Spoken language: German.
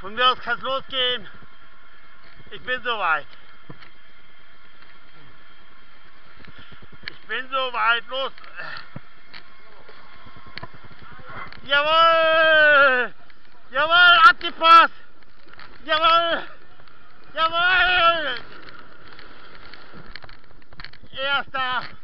Von mir aus kann es losgehen. Ich bin soweit. Ich bin soweit. Los. Jawohl! Jawohl, abgepasst! Jawohl! Jawohl! Erster!